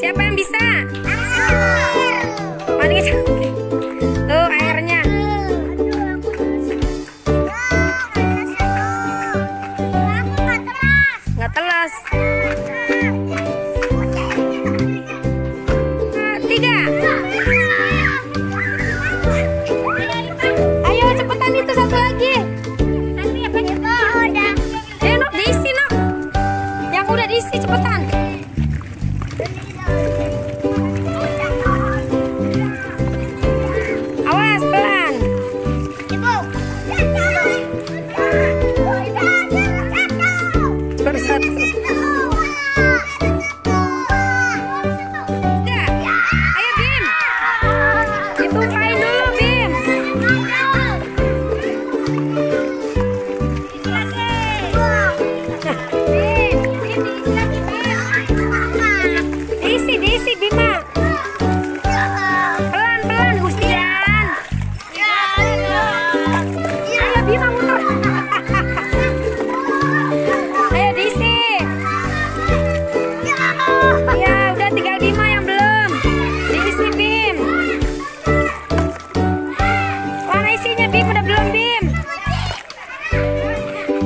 Siapa yang bisa? Aku. Mari kita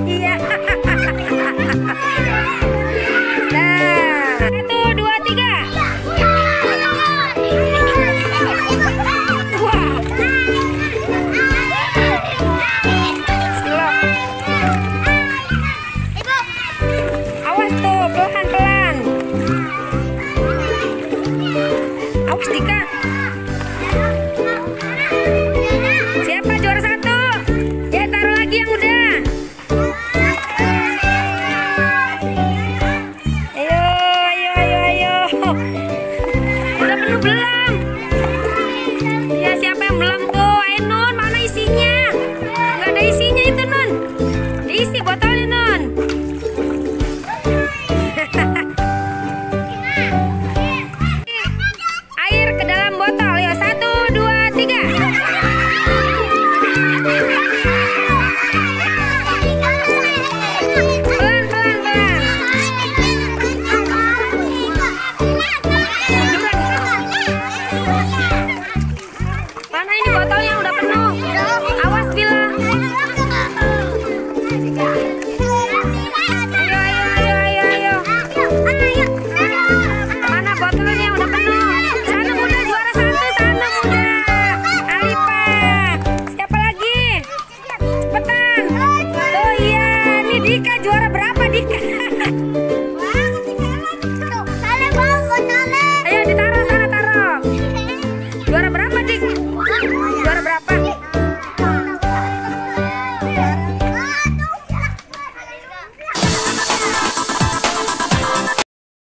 耶